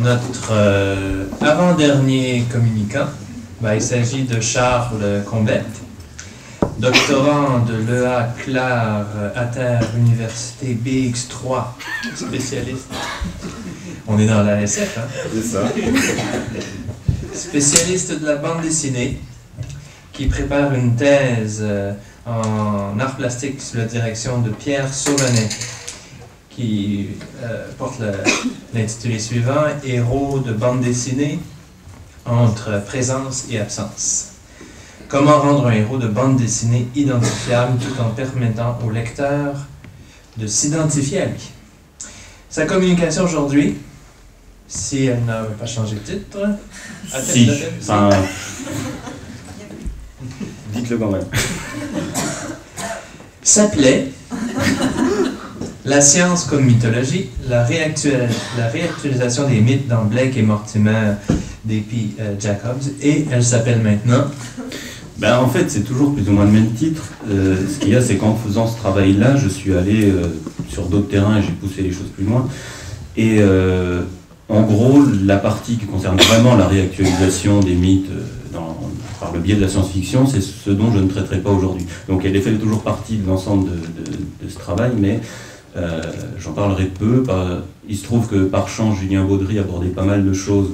Notre euh, avant-dernier communicant, ben, il s'agit de Charles Combette, doctorant de l'EA Clare Terre Université BX3, spécialiste. On est dans la SF, hein? C'est ça. Spécialiste de la bande dessinée, qui prépare une thèse euh, en art plastique sous la direction de Pierre Sauvanet, qui euh, porte l'intitulé suivant Héros de bande dessinée entre présence et absence. Comment rendre un héros de bande dessinée identifiable tout en permettant au lecteur de s'identifier à lui? Sa communication aujourd'hui, si elle n'a pas changé de titre, si, enfin, dites-le quand même, s'appelait La science comme mythologie, la, réactualisation des mythes dans Blake et Mortimer d'E.P. Euh, Jacobs, et elle s'appelle maintenant ben, en fait, c'est toujours plus ou moins le même titre. Euh, ce qu'il y a, c'est qu'en faisant ce travail-là, je suis allé euh, sur d'autres terrains et j'ai poussé les choses plus loin. Et euh, en gros, la partie qui concerne vraiment la réactualisation des mythes par le biais de la science-fiction, c'est ce dont je ne traiterai pas aujourd'hui. Donc elle fait toujours partie de l'ensemble de, ce travail, mais j'en parlerai peu. il se trouve que par chance, Julien Baudry abordait pas mal de choses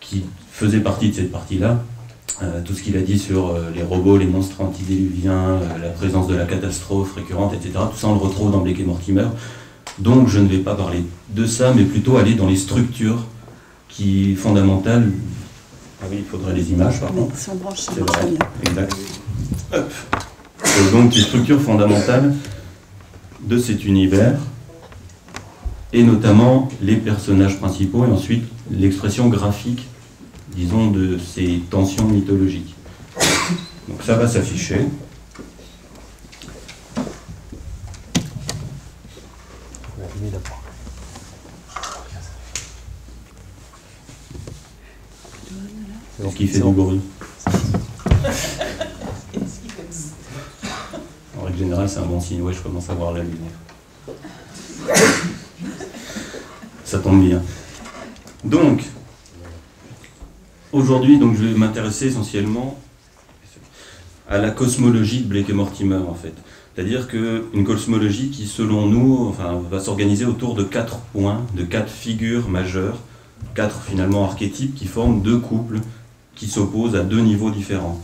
qui faisaient partie de cette partie-là. Euh, tout ce qu'il a dit sur euh, les robots, les monstres antidiluviens, euh, la présence de la catastrophe récurrente, etc. Tout ça, on le retrouve dans Blake et Mortimer. Donc, je ne vais pas parler de ça, mais plutôt aller dans les structures qui fondamentales. Ah oui, il faudrait les images, par contre. C'est vrai, exact. donc, les structures fondamentales de cet univers, et notamment les personnages principaux, et ensuite l'expression graphique disons, de ces tensions mythologiques. Donc ça va s'afficher. Ce qui fait du bruit. C'est un bon signe. Ouais, je commence à voir la lumière. Ça tombe bien. Donc, Aujourd'hui, donc, je vais m'intéresser essentiellement à la cosmologie de Blake et Mortimer, en fait. C'est-à-dire qu'une cosmologie qui, selon nous, enfin, va s'organiser autour de quatre points, de quatre figures majeures, quatre finalement archétypes qui forment deux couples qui s'opposent à deux niveaux différents.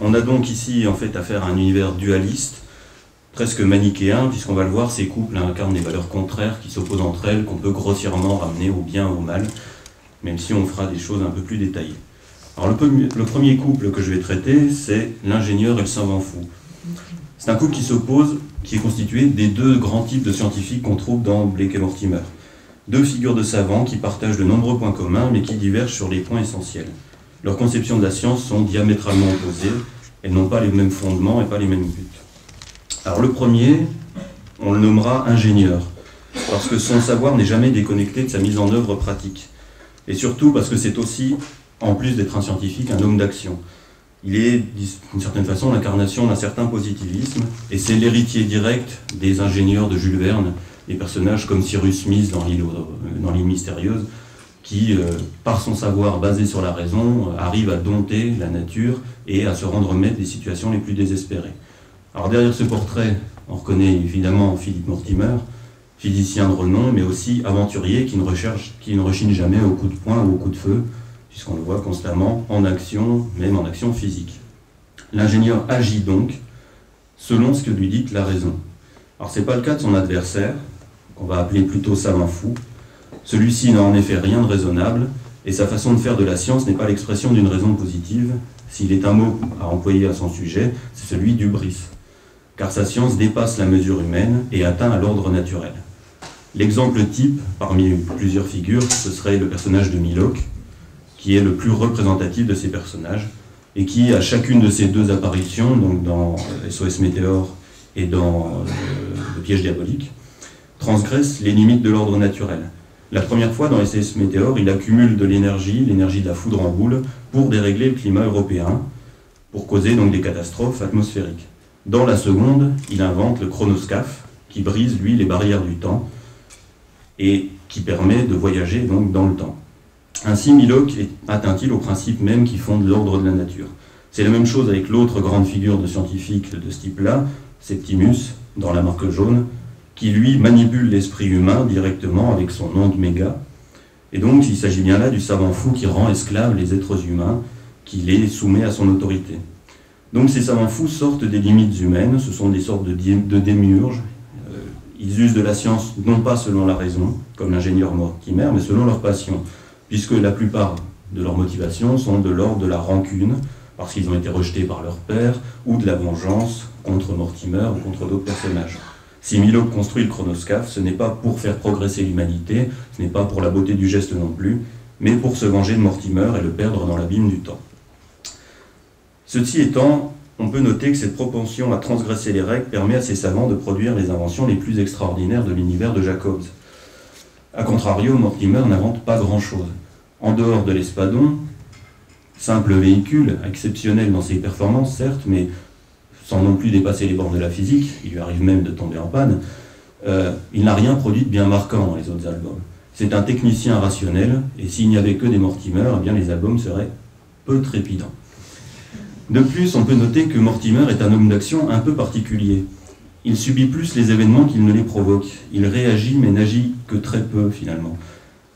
On a donc ici en fait affaire à un univers dualiste presque manichéen, puisqu'on va le voir, ces couples incarnent des valeurs contraires qui s'opposent entre elles, qu'on peut grossièrement ramener au bien ou au mal, même si on fera des choses un peu plus détaillées. Alors le, premier couple que je vais traiter, c'est l'ingénieur et le savant fou. C'est un couple qui s'oppose, qui est constitué des deux grands types de scientifiques qu'on trouve dans Blake et Mortimer. Deux figures de savants qui partagent de nombreux points communs, mais qui divergent sur les points essentiels. Leurs conceptions de la science sont diamétralement opposées, elles n'ont pas les mêmes fondements et pas les mêmes buts. Alors le premier, on le nommera ingénieur, parce que son savoir n'est jamais déconnecté de sa mise en œuvre pratique. Et surtout parce que c'est aussi, en plus d'être un scientifique, un homme d'action. Il est, d'une certaine façon, l'incarnation d'un certain positivisme, et c'est l'héritier direct des ingénieurs de Jules Verne, des personnages comme Cyrus Smith dans l'île mystérieuse, qui, euh, par son savoir basé sur la raison, arrive à dompter la nature et à se rendre maître des situations les plus désespérées. Alors derrière ce portrait, on reconnaît évidemment Philippe Mortimer, physicien de renom, mais aussi aventurier qui ne, recherche, qui ne rechigne jamais au coup de poing ou au coup de feu, puisqu'on le voit constamment en action, même en action physique. L'ingénieur agit donc selon ce que lui dicte la raison. Alors ce n'est pas le cas de son adversaire, qu'on va appeler plutôt savant fou. Celui-ci n'a en effet rien de raisonnable, et sa façon de faire de la science n'est pas l'expression d'une raison positive. S'il est un mot à employer à son sujet, c'est celui du bris car sa science dépasse la mesure humaine et atteint à l'ordre naturel. L'exemple type, parmi plusieurs figures, ce serait le personnage de Milok, qui est le plus représentatif de ces personnages, et qui, à chacune de ces deux apparitions, donc dans SOS Météore et dans euh, Le piège diabolique, transgresse les limites de l'ordre naturel. La première fois, dans SOS Météore, il accumule de l'énergie, l'énergie de la foudre en boule, pour dérégler le climat européen, pour causer donc des catastrophes atmosphériques. Dans la seconde, il invente le chronoscaphe, qui brise, lui, les barrières du temps, et qui permet de voyager donc dans le temps. Ainsi, Milok atteint-il au principe même qui fonde l'ordre de la nature. C'est la même chose avec l'autre grande figure de scientifique de ce type-là, Septimus, dans la marque jaune, qui lui manipule l'esprit humain directement avec son onde méga. Et donc il s'agit bien là du savant fou qui rend esclaves les êtres humains, qui les soumet à son autorité. Donc ces savants fous sortent des limites humaines, ce sont des sortes de, de. Euh, ils usent de la science non pas selon la raison, comme l'ingénieur Mortimer, mais selon leur passion, puisque la plupart de leurs motivations sont de l'ordre de la rancune, parce qu'ils ont été rejetés par leur père, ou de la vengeance contre Mortimer ou contre d'autres personnages. Si Milo construit le chronoscaphe, ce n'est pas pour faire progresser l'humanité, ce n'est pas pour la beauté du geste non plus, mais pour se venger de Mortimer et le perdre dans l'abîme du temps. Ceci étant, on peut noter que cette propension à transgresser les règles permet à ces savants de produire les inventions les plus extraordinaires de l'univers de Jacobs. A contrario, Mortimer n'invente pas grand-chose. En dehors de l'espadon, simple véhicule, exceptionnel dans ses performances certes, mais sans non plus dépasser les bornes de la physique, il lui arrive même de tomber en panne, euh, il n'a rien produit de bien marquant dans les autres albums. C'est un technicien rationnel, et s'il n'y avait que des Mortimer, eh bien les albums seraient peu trépidants. De plus, on peut noter que Mortimer est un homme d'action un peu particulier. Il subit plus les événements qu'il ne les provoque. Il réagit mais n'agit que très peu finalement.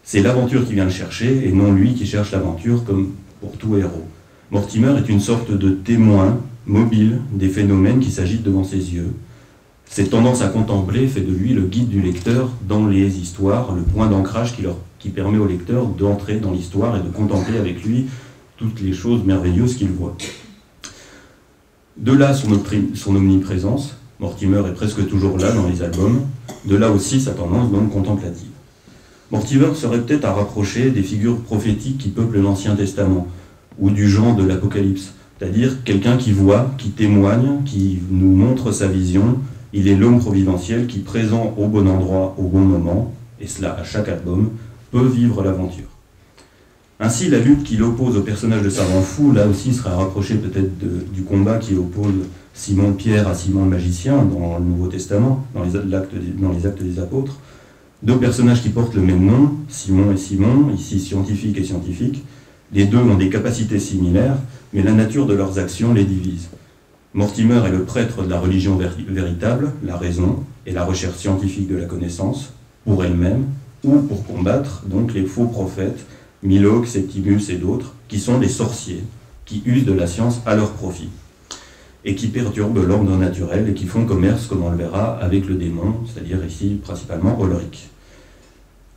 C'est l'aventure qui vient le chercher et non lui qui cherche l'aventure comme pour tout héros. Mortimer est une sorte de témoin mobile des phénomènes qui s'agitent devant ses yeux. Cette tendance à contempler fait de lui le guide du lecteur dans les histoires, le point d'ancrage qui, permet au lecteur d'entrer dans l'histoire et de contempler avec lui toutes les choses merveilleuses qu'il voit. De là son, son, omniprésence, Mortimer est presque toujours là dans les albums, de là aussi sa tendance donc contemplative. Mortimer serait peut-être à rapprocher des figures prophétiques qui peuplent l'Ancien Testament, ou du genre de l'Apocalypse, c'est-à-dire quelqu'un qui voit, qui témoigne, qui nous montre sa vision. Il est l'homme providentiel qui, présent au bon endroit, au bon moment, et cela à chaque album, peut vivre l'aventure. Ainsi, la lutte qui l'oppose au personnage de Savant Fou, là aussi, sera rapprochée peut-être du combat qui oppose Simon-Pierre à Simon le magicien dans le Nouveau Testament, dans les, actes, dans les actes des apôtres. Deux personnages qui portent le même nom, Simon et Simon, ici scientifique et scientifique. Les deux ont des capacités similaires, mais la nature de leurs actions les divise. Mortimer est le prêtre de la religion véritable, la raison et la recherche scientifique de la connaissance, pour elle-même, ou pour combattre donc les faux prophètes, Miloc, Septimus et d'autres, qui sont des sorciers, qui usent de la science à leur profit, et qui perturbent l'ordre naturel et qui font commerce, comme on le verra, avec le démon, c'est-à-dire ici principalement Ulrich.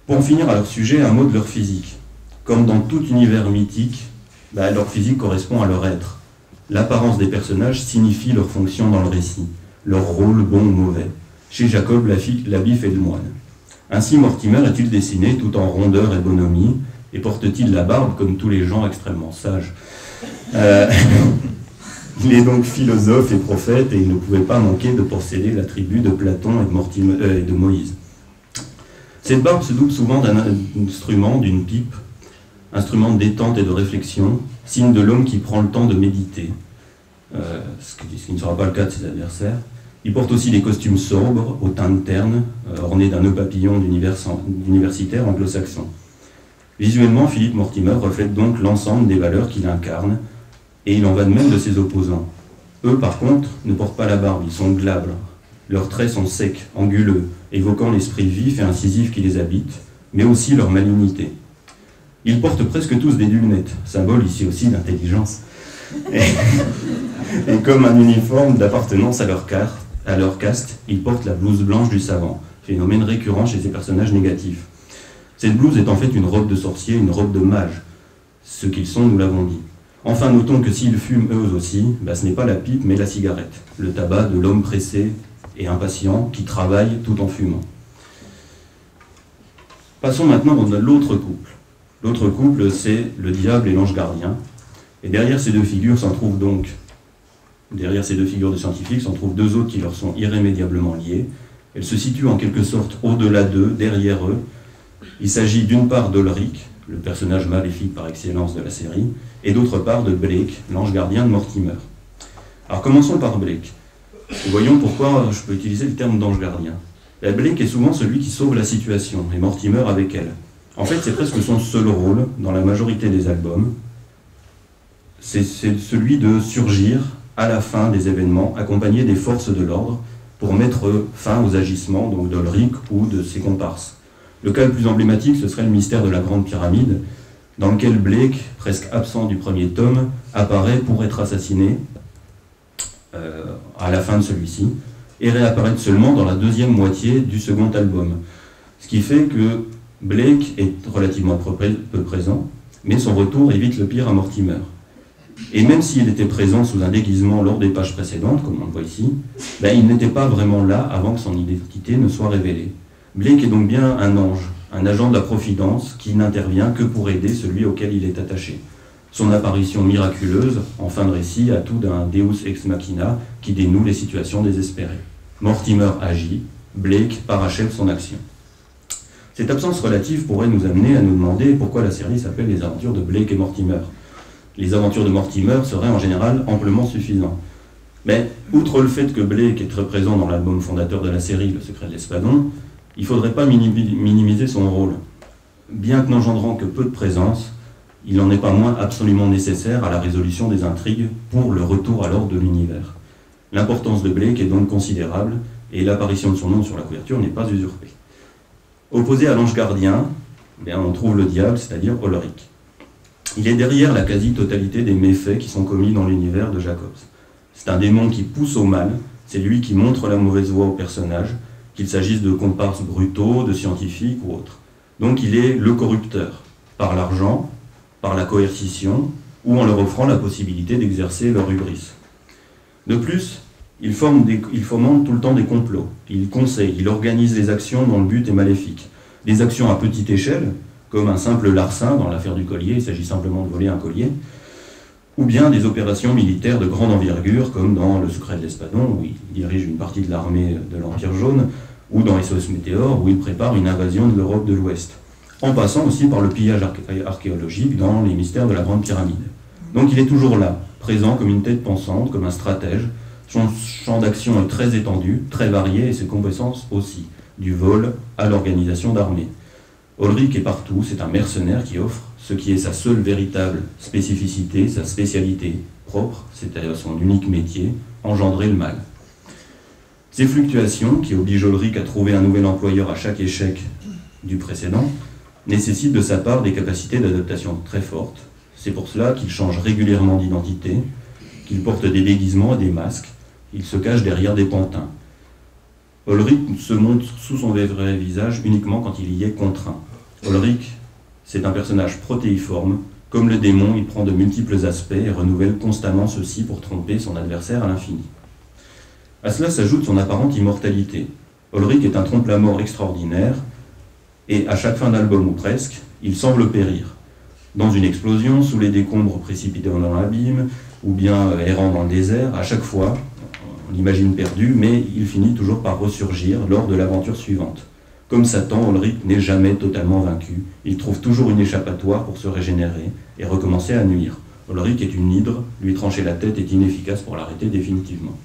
Pour en finir à leur sujet, un mot de leur physique. Comme dans tout univers mythique, bah, leur physique correspond à leur être. L'apparence des personnages signifie leur fonction dans le récit, leur rôle bon ou mauvais. Chez Jacob, la, bif et le moine. Ainsi, Mortimer est-il dessiné tout en rondeur et bonhomie, et porte-t-il la barbe comme tous les gens extrêmement sages euh, Il est donc philosophe et prophète, et il ne pouvait pas manquer de posséder l'attribut de Platon et de, euh, et de Moïse. Cette barbe se double souvent d'un instrument, d'une pipe, instrument de détente et de réflexion, signe de l'homme qui prend le temps de méditer, euh, ce, qui, ne sera pas le cas de ses adversaires. Il porte aussi des costumes sobres, au teint terne, euh, ornés d'un nœud papillon d'universitaire anglo-saxon. Visuellement, Philippe Mortimer reflète donc l'ensemble des valeurs qu'il incarne, et il en va de même de ses opposants. Eux, par contre, ne portent pas la barbe, ils sont glabres. Leurs traits sont secs, anguleux, évoquant l'esprit vif et incisif qui les habite, mais aussi leur malignité. Ils portent presque tous des lunettes, symbole ici aussi d'intelligence. Et, comme un uniforme d'appartenance à leur, caste, ils portent la blouse blanche du savant, phénomène récurrent chez ces personnages négatifs. Cette blouse est en fait une robe de sorcier, une robe de mage. Ce qu'ils sont, nous l'avons dit. Enfin, notons que s'ils fument eux aussi, bah, ce n'est pas la pipe, mais la cigarette, le tabac de l'homme pressé et impatient qui travaille tout en fumant. Passons maintenant dans l'autre couple. L'autre couple, c'est le diable et l'ange gardien. Et derrière ces deux figures s'en trouvent donc, derrière ces deux figures de scientifiques, s'en trouvent deux autres qui leur sont irrémédiablement liées. Elles se situent en quelque sorte au-delà d'eux, derrière eux. Il s'agit d'une part d'Olric, le personnage maléfique par excellence de la série, et d'autre part de Blake, l'ange gardien de Mortimer. Alors commençons par Blake. Voyons pourquoi je peux utiliser le terme d'ange gardien. La Blake est souvent celui qui sauve la situation, et Mortimer avec elle. En fait, c'est presque son seul rôle dans la majorité des albums. C'est celui de surgir à la fin des événements, accompagné des forces de l'ordre, pour mettre fin aux agissements donc d'Olric ou de ses comparses. Le cas le plus emblématique, ce serait le mystère de la Grande Pyramide, dans lequel Blake, presque absent du premier tome, apparaît pour être assassiné euh, à la fin de celui-ci, et réapparaît seulement dans la deuxième moitié du second album. Ce qui fait que Blake est relativement peu présent, mais son retour évite le pire à Mortimer. Et même s'il était présent sous un déguisement lors des pages précédentes, comme on le voit ici, ben, il n'était pas vraiment là avant que son identité ne soit révélée. Blake est donc bien un ange, un agent de la Providence qui n'intervient que pour aider celui auquel il est attaché. Son apparition miraculeuse, en fin de récit, a tout d'un Deus ex machina qui dénoue les situations désespérées. Mortimer agit, Blake parachève son action. Cette absence relative pourrait nous amener à nous demander pourquoi la série s'appelle Les aventures de Blake et Mortimer. Les aventures de Mortimer seraient en général amplement suffisantes. Mais, outre le fait que Blake est très présent dans l'album fondateur de la série, Le secret de l'Espadon, il ne faudrait pas minimiser son rôle. Bien que n'engendrant que peu de présence, il n'en est pas moins absolument nécessaire à la résolution des intrigues pour le retour à l'ordre de l'univers. L'importance de Blake est donc considérable et l'apparition de son nom sur la couverture n'est pas usurpée. Opposé à l'ange gardien, eh on trouve le diable, c'est-à-dire Ulrich. Il est derrière la quasi-totalité des méfaits qui sont commis dans l'univers de Jacobs. C'est un démon qui pousse au mal, c'est lui qui montre la mauvaise voie au personnage, qu'il s'agisse de comparses brutaux, de scientifiques ou autres. Donc il est le corrupteur, par l'argent, par la coercition, ou en leur offrant la possibilité d'exercer leur hubris. De plus, il, fomente tout le temps des complots, il conseille, il organise des actions dont le but est maléfique. Des actions à petite échelle, comme un simple larcin dans l'affaire du collier, il s'agit simplement de voler un collier, ou bien des opérations militaires de grande envergure, comme dans Le secret de l'Espadon, où il dirige une partie de l'armée de l'Empire jaune, ou dans SOS Météor, où il prépare une invasion de l'Europe de l'Ouest, en passant aussi par le pillage archéologique dans les mystères de la Grande Pyramide. Donc il est toujours là, présent comme une tête pensante, comme un stratège, son champ d'action est très étendu, très varié, et ses compétences aussi, du vol à l'organisation d'armées. Ulrich est partout, c'est un mercenaire qui offre ce qui est sa seule véritable spécificité, sa spécialité propre, c'est-à-dire son unique métier, engendrer le mal. Ces fluctuations, qui obligent Ulrich à trouver un nouvel employeur à chaque échec du précédent, nécessitent de sa part des capacités d'adaptation très fortes. C'est pour cela qu'il change régulièrement d'identité, qu'il porte des déguisements et des masques, il se cache derrière des pantins. Ulrich se montre sous son vrai visage uniquement quand il y est contraint. Ulrich, c'est un personnage protéiforme. Comme le démon, il prend de multiples aspects et renouvelle constamment ceux-ci pour tromper son adversaire à l'infini. À cela s'ajoute son apparente immortalité. Ulrich est un trompe-la-mort extraordinaire, et à chaque fin d'album ou presque, il semble périr. Dans une explosion, sous les décombres précipités dans l'abîme, ou bien errant dans le désert, à chaque fois, l'imagine perdu, mais il finit toujours par ressurgir lors de l'aventure suivante. Comme Satan, Ulrich n'est jamais totalement vaincu. Il trouve toujours une échappatoire pour se régénérer et recommencer à nuire. Ulrich est une hydre, lui trancher la tête est inefficace pour l'arrêter définitivement.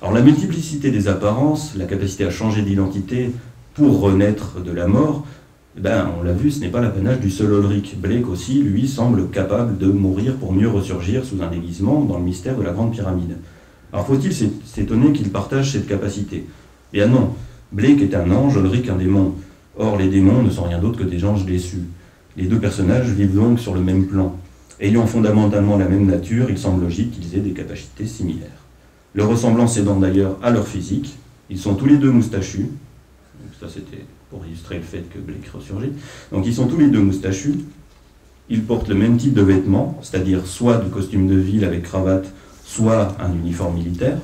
Alors la multiplicité des apparences, la capacité à changer d'identité pour renaître de la mort, eh ben, on l'a vu, ce n'est pas l'apanage du seul Ulrich. Blake aussi, lui, semble capable de mourir pour mieux ressurgir sous un déguisement dans le mystère de la Grande Pyramide. Alors faut-il s'étonner qu'il partage cette capacité? Eh bien non, Blake est un ange, Ulrich un démon. Or, les démons ne sont rien d'autre que des anges déçus. Les deux personnages vivent donc sur le même plan. Ayant fondamentalement la même nature, il semble logique qu'ils aient des capacités similaires. Leur ressemblance aidant d'ailleurs à leur physique, ils sont tous les deux moustachus. ça, c'était pour illustrer le fait que Blake ressurgit. Donc, ils sont tous les deux moustachus. Ils portent le même type de vêtements, c'est-à-dire soit du costume de ville avec cravate, soit un uniforme militaire.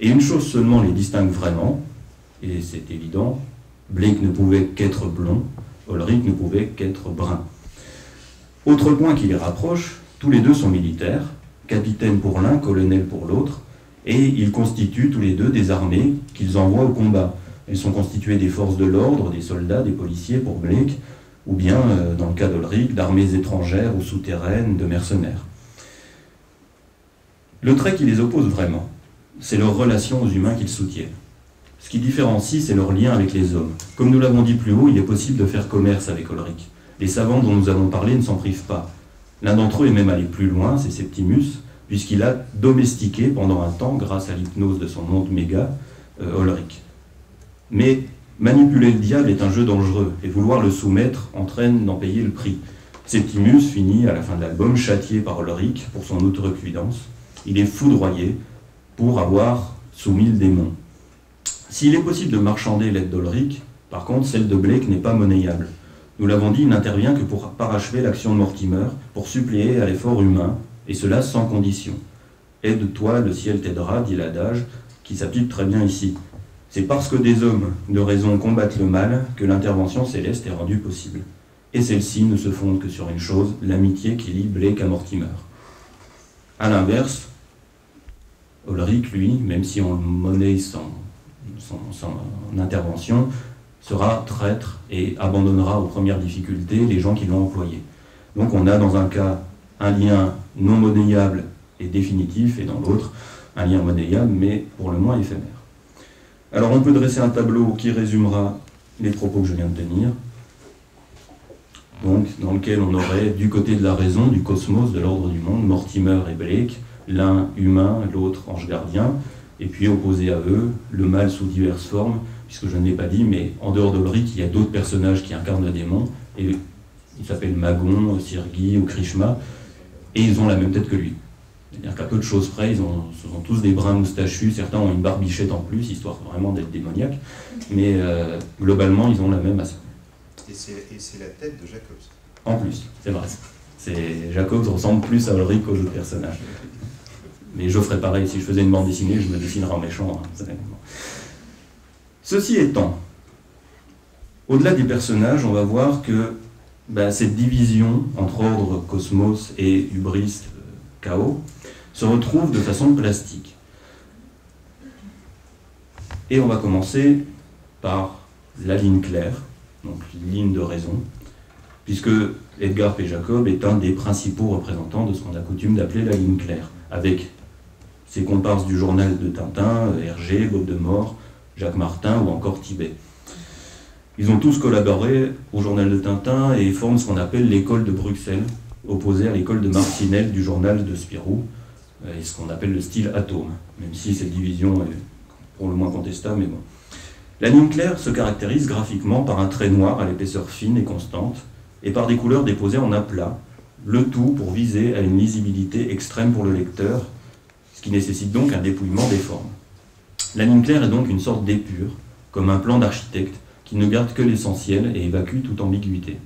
Et une chose seulement les distingue vraiment, et c'est évident, Blake ne pouvait qu'être blond, Ulrich ne pouvait qu'être brun. Autre point qui les rapproche, tous les deux sont militaires, capitaine pour l'un, colonel pour l'autre, et ils constituent tous les deux des armées qu'ils envoient au combat. Elles sont constituées des forces de l'ordre, des soldats, des policiers pour Blake, ou bien, euh, dans le cas d'Ulrich, d'armées étrangères ou souterraines, de mercenaires. Le trait qui les oppose vraiment, c'est leur relation aux humains qu'ils soutiennent. Ce qui différencie, c'est leur lien avec les hommes. Comme nous l'avons dit plus haut, il est possible de faire commerce avec Ulrich. Les savants dont nous avons parlé ne s'en privent pas. L'un d'entre eux est même allé plus loin, c'est Septimus, puisqu'il a domestiqué pendant un temps, grâce à l'hypnose de son monde méga, euh. Mais manipuler le diable est un jeu dangereux, et vouloir le soumettre entraîne d'en payer le prix. Septimus finit, à la fin de l'album, châtié par Ulrich pour son outrecuidance. Il est foudroyé pour avoir soumis le démon. S'il est possible de marchander l'aide d'Ulrich, par contre, celle de Blake n'est pas monnayable. Nous l'avons dit, il n'intervient que pour parachever l'action de Mortimer, pour suppléer à l'effort humain, et cela sans condition. Aide-toi, le ciel t'aidera, dit l'adage, qui s'applique très bien ici. C'est parce que des hommes de raison combattent le mal que l'intervention céleste est rendue possible et celle-ci ne se fonde que sur une chose, l'amitié qui lie Blake à Mortimer. A l'inverse, Ulrich, lui, même si on monnaie son, intervention, sera traître et abandonnera aux premières difficultés les gens qui l'ont employé. Donc on a dans un cas un lien non monnayable et définitif, et dans l'autre un lien monnayable, mais pour le moins éphémère. Alors on peut dresser un tableau qui résumera les propos que je viens de tenir dans lequel on aurait du côté de la raison, du cosmos, de l'ordre du monde, Mortimer et Blake, l'un humain, l'autre ange gardien, et puis opposé à eux, le mal sous diverses formes, puisque je ne l'ai pas dit, mais en dehors d'Olric, il y a d'autres personnages qui incarnent le démon, et ils s'appellent Magon, Sirgi ou Krishma, et ils ont la même tête que lui. C'est-à-dire qu'à peu de choses près, ils ont, sont tous des brins moustachus, certains ont une barbichette en plus, histoire vraiment d'être démoniaques, mais euh, globalement, ils ont la même aspect. Et c'est la tête de Jacobs. En plus, c'est vrai. C'est Jacobs ressemble plus à Ulrich qu'aux autres personnages. Mais je ferais pareil, si je faisais une bande dessinée, je me dessinerais en méchant. Hein, Ceci étant, au-delà des personnages, on va voir que bah, cette division entre ordre, cosmos et hubris, euh, chaos, se retrouve de façon plastique. Et on va commencer par la ligne claire, donc ligne de raison, puisque Edgar P. Jacob est un des principaux représentants de ce qu'on a coutume d'appeler la ligne claire, avec ses comparses du journal de Tintin, Hergé, Bob de Mort, Jacques Martin ou encore Tibet. Ils ont tous collaboré au journal de Tintin et forment ce qu'on appelle l'école de Bruxelles, opposée à l'école de Martinel du journal de Spirou, et ce qu'on appelle le style atome, même si cette division est pour le moins contestable, mais. La ligne claire se caractérise graphiquement par un trait noir à l'épaisseur fine et constante, et par des couleurs déposées en aplat, le tout pour viser à une lisibilité extrême pour le lecteur, ce qui nécessite donc un dépouillement des formes. La ligne claire est donc une sorte d'épure, comme un plan d'architecte qui ne garde que l'essentiel et évacue toute ambiguïté.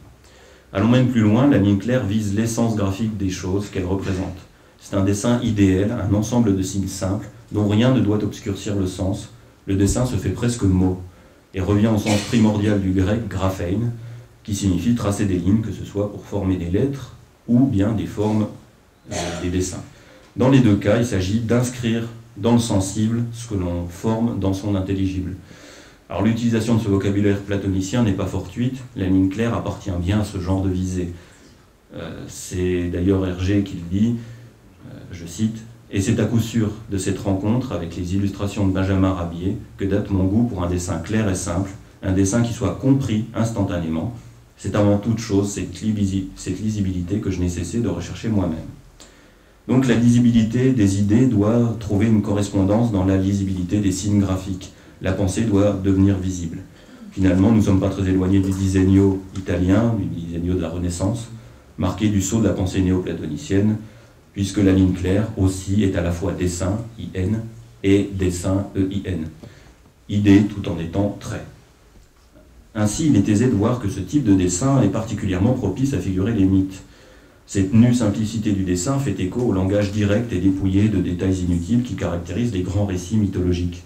Allons même plus loin, la ligne claire vise l'essence graphique des choses qu'elle représente. C'est un dessin idéal, un ensemble de signes simples dont rien ne doit obscurcir le sens, le dessin se fait presque mot et revient au sens primordial du grec graphein, qui signifie tracer des lignes, que ce soit pour former des lettres ou bien des formes euh, des dessins. Dans les deux cas, il s'agit d'inscrire dans le sensible ce que l'on forme dans son intelligible. Alors l'utilisation de ce vocabulaire platonicien n'est pas fortuite, la ligne claire appartient bien à ce genre de visée. Euh, c'est d'ailleurs Hergé qui le dit, euh, je cite, et c'est à coup sûr de cette rencontre avec les illustrations de Benjamin Rabier que date mon goût pour un dessin clair et simple, un dessin qui soit compris instantanément. C'est avant toute chose cette, lisibilité que je n'ai cessé de rechercher moi-même. Donc la lisibilité des idées doit trouver une correspondance dans la lisibilité des signes graphiques. La pensée doit devenir visible. Finalement, nous ne sommes pas très éloignés du disegno italien, du disegno de la Renaissance, marqué du sceau de la pensée néo-platonicienne, puisque la ligne claire aussi est à la fois dessin, IN, et dessin, EIN. Idée tout en étant trait. Ainsi, il est aisé de voir que ce type de dessin est particulièrement propice à figurer les mythes. Cette nue simplicité du dessin fait écho au langage direct et dépouillé de détails inutiles qui caractérise les grands récits mythologiques.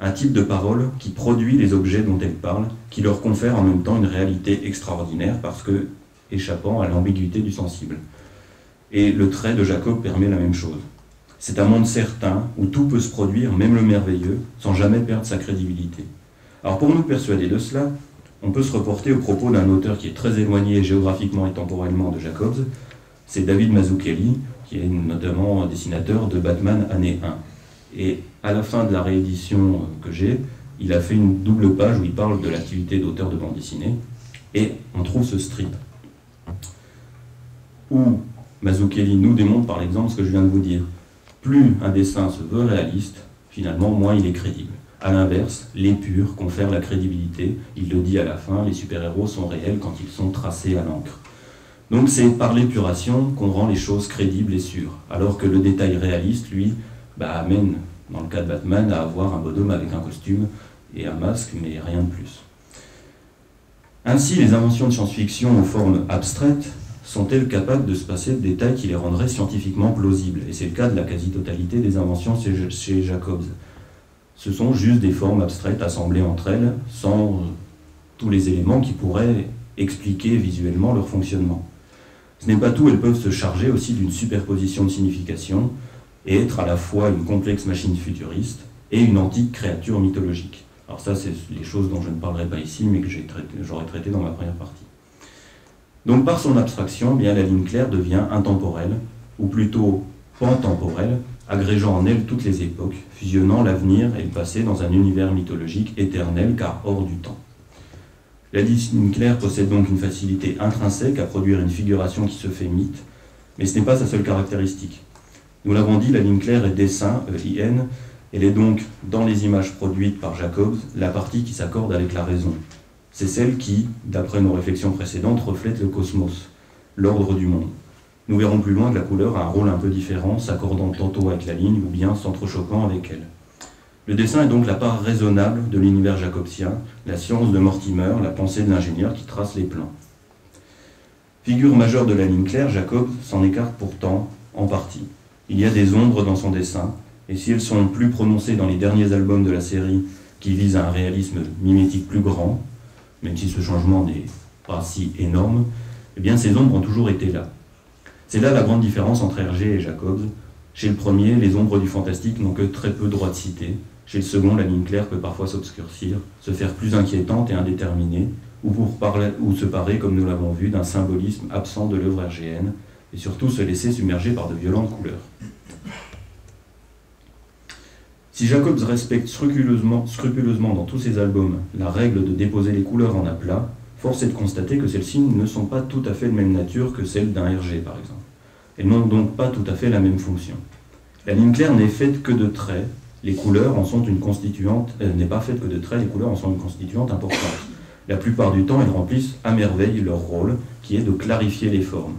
Un type de parole qui produit les objets dont elle parle, qui leur confère en même temps une réalité extraordinaire parce que échappant à l'ambiguïté du sensible. Et le trait de Jacob permet la même chose. C'est un monde certain où tout peut se produire, même le merveilleux, sans jamais perdre sa crédibilité. Alors pour nous persuader de cela, on peut se reporter au propos d'un auteur qui est très éloigné géographiquement et temporellement de Jacobs, c'est David Mazzucchelli, qui est notamment dessinateur de Batman année 1. Et à la fin de la réédition que j'ai, il a fait une double page où il parle de l'activité d'auteur de bande dessinée, et on trouve ce strip, où Mazzucchelli nous démontre par exemple ce que je viens de vous dire. Plus un dessin se veut réaliste, finalement, moins il est crédible. A l'inverse, l'épure confère la crédibilité. Il le dit à la fin, les super-héros sont réels quand ils sont tracés à l'encre. Donc c'est par l'épuration qu'on rend les choses crédibles et sûres, alors que le détail réaliste, lui, bah, amène, dans le cas de Batman, à avoir un bonhomme avec un costume et un masque, mais rien de plus. Ainsi, les inventions de science-fiction aux formes abstraites sont-elles capables de se passer de détails qui les rendraient scientifiquement plausibles? Et c'est le cas de la quasi-totalité des inventions chez Jacobs. Ce sont juste des formes abstraites assemblées entre elles, sans tous les éléments qui pourraient expliquer visuellement leur fonctionnement. Ce n'est pas tout, elles peuvent se charger aussi d'une superposition de signification et être à la fois une complexe machine futuriste et une antique créature mythologique. Alors ça, c'est les choses dont je ne parlerai pas ici, mais que j'aurais traité dans ma première partie. Donc par son abstraction, bien la ligne claire devient intemporelle, ou plutôt pantemporelle, agrégeant en elle toutes les époques, fusionnant l'avenir et le passé dans un univers mythologique éternel car hors du temps. La ligne claire possède donc une facilité intrinsèque à produire une figuration qui se fait mythe, mais ce n'est pas sa seule caractéristique. Nous l'avons dit, la ligne claire est dessin, EIN, elle est donc, dans les images produites par Jacobs, la partie qui s'accorde avec la raison. C'est celle qui, d'après nos réflexions précédentes, reflète le cosmos, l'ordre du monde. Nous verrons plus loin que la couleur a un rôle un peu différent, s'accordant tantôt avec la ligne ou bien s'entrechoquant avec elle. Le dessin est donc la part raisonnable de l'univers jacobsien, la science de Mortimer, la pensée de l'ingénieur qui trace les plans. Figure majeure de la ligne claire, Jacob s'en écarte pourtant en partie. Il y a des ombres dans son dessin, et si elles sont plus prononcées dans les derniers albums de la série qui visent un réalisme mimétique plus grand, même si ce changement n'est pas si énorme, eh bien ces ombres ont toujours été là. C'est là la grande différence entre Hergé et Jacobs. Chez le premier, les ombres du fantastique n'ont que très peu droit de citer. Chez le second, la ligne claire peut parfois s'obscurcir, se faire plus inquiétante et indéterminée, ou, se parer, comme nous l'avons vu, d'un symbolisme absent de l'œuvre hergéenne, et surtout se laisser submerger par de violentes couleurs. Si Jacobs respecte scrupuleusement, scrupuleusement dans tous ses albums la règle de déposer les couleurs en aplat, force est de constater que celles-ci ne sont pas tout à fait de même nature que celles d'un RG, par exemple. Elles n'ont donc pas tout à fait la même fonction. La ligne claire n'est faite que de traits, les couleurs en sont une constituante, elle n'est pas faite que de traits, les couleurs en sont une constituante importante. La plupart du temps, elles remplissent à merveille leur rôle, qui est de clarifier les formes,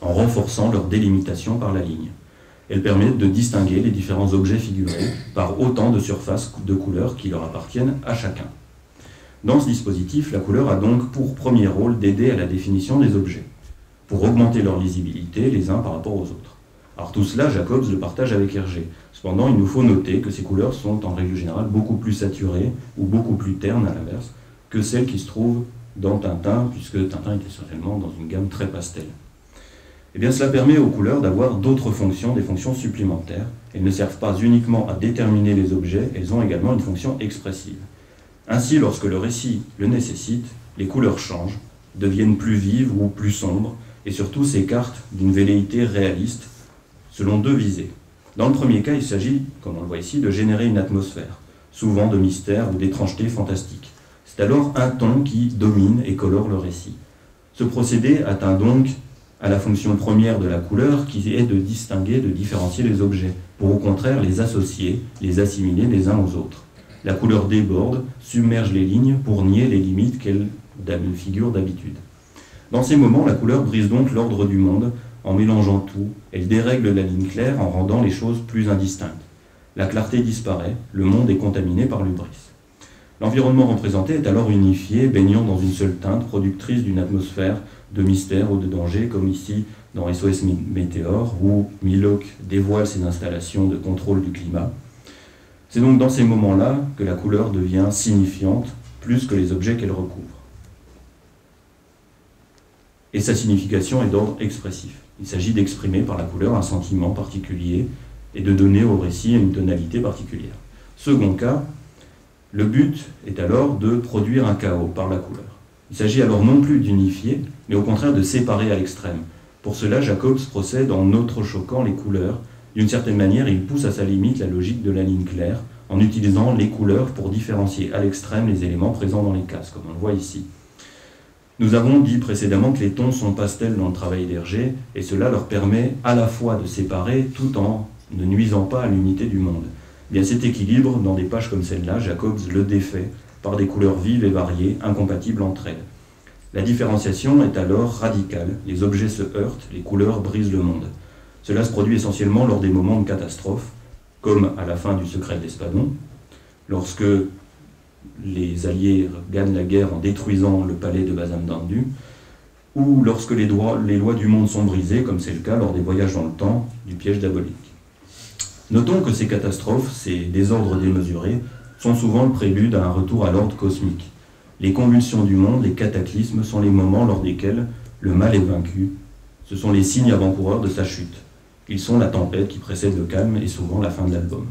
en renforçant leur délimitation par la ligne. Elles permettent de distinguer les différents objets figurés par autant de surfaces de couleurs qui leur appartiennent à chacun. Dans ce dispositif, la couleur a donc pour premier rôle d'aider à la définition des objets, pour augmenter leur lisibilité les uns par rapport aux autres. Alors tout cela, Jacobs le partage avec Hergé. Cependant, il nous faut noter que ces couleurs sont en règle générale beaucoup plus saturées ou beaucoup plus ternes à l'inverse que celles qui se trouvent dans Tintin, puisque Tintin était certainement dans une gamme très pastel. Eh bien, cela permet aux couleurs d'avoir d'autres fonctions, des fonctions supplémentaires. Elles ne servent pas uniquement à déterminer les objets, elles ont également une fonction expressive. Ainsi, lorsque le récit le nécessite, les couleurs changent, deviennent plus vives ou plus sombres, et surtout s'écartent d'une velléité réaliste, selon deux visées. Dans le premier cas, il s'agit, comme on le voit ici, de générer une atmosphère, souvent de mystère ou d'étrangeté fantastique. C'est alors un ton qui domine et colore le récit. Ce procédé atteint donc à la fonction première de la couleur qui est de distinguer, de différencier les objets, pour au contraire les associer, les assimiler les uns aux autres. La couleur déborde, submerge les lignes pour nier les limites qu'elle figure d'habitude. Dans ces moments, la couleur brise donc l'ordre du monde en mélangeant tout, elle dérègle la ligne claire en rendant les choses plus indistinctes. La clarté disparaît, le monde est contaminé par l'ubris. L'environnement représenté est alors unifié, baignant dans une seule teinte, productrice d'une atmosphère de mystère ou de danger, comme ici dans SOS Météor, où Milok dévoile ses installations de contrôle du climat. C'est donc dans ces moments-là que la couleur devient signifiante plus que les objets qu'elle recouvre. Et sa signification est d'ordre expressif. Il s'agit d'exprimer par la couleur un sentiment particulier et de donner au récit une tonalité particulière. Second cas, le but est alors de produire un chaos par la couleur. Il s'agit alors non plus d'unifier, mais au contraire de séparer à l'extrême. Pour cela, Jacobs procède en choquant les couleurs. D'une certaine manière, il pousse à sa limite la logique de la ligne claire, en utilisant les couleurs pour différencier à l'extrême les éléments présents dans les cases, comme on le voit ici. Nous avons dit précédemment que les tons sont pastels dans le travail d'Hergé, et cela leur permet à la fois de séparer tout en ne nuisant pas à l'unité du monde. Bien cet équilibre, dans des pages comme celle-là, Jacobs le défait par des couleurs vives et variées, incompatibles entre elles. La différenciation est alors radicale, les objets se heurtent, les couleurs brisent le monde. Cela se produit essentiellement lors des moments de catastrophe, comme à la fin du secret de lorsque les Alliés gagnent la guerre en détruisant le palais de Bazam Dandu, ou lorsque les, les lois du monde sont brisées, comme c'est le cas lors des voyages dans le temps du piège diabolique. Notons que ces catastrophes, ces désordres démesurés, sont souvent le prélude à un retour à l'ordre cosmique. Les convulsions du monde, les cataclysmes sont les moments lors desquels le mal est vaincu. Ce sont les signes avant-coureurs de sa chute. Ils sont la tempête qui précède le calme et souvent la fin de l'album.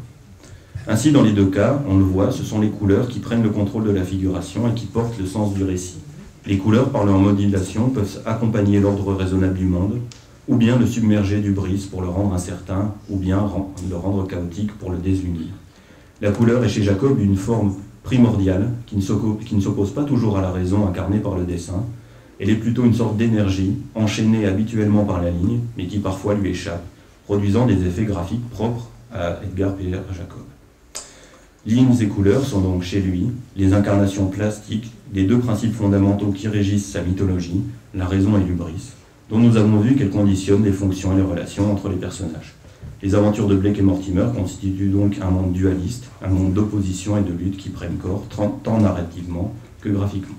Ainsi, dans les deux cas, on le voit, ce sont les couleurs qui prennent le contrôle de la figuration et qui portent le sens du récit. Les couleurs, par leur modulation, peuvent accompagner l'ordre raisonnable du monde, ou bien le submerger du brise pour le rendre incertain, ou bien le rendre chaotique pour le désunir. La couleur est chez Jacob une forme primordiale qui ne s'oppose pas toujours à la raison incarnée par le dessin. Elle est plutôt une sorte d'énergie, enchaînée habituellement par la ligne, mais qui parfois lui échappe, produisant des effets graphiques propres à Edgar Pierre Jacob. Lignes et couleurs sont donc chez lui les incarnations plastiques des deux principes fondamentaux qui régissent sa mythologie, la raison et l'ubris, dont nous avons vu qu'elles conditionnent les fonctions et les relations entre les personnages. Les aventures de Blake et Mortimer constituent donc un monde dualiste, un monde d'opposition et de lutte qui prennent corps tant narrativement que graphiquement.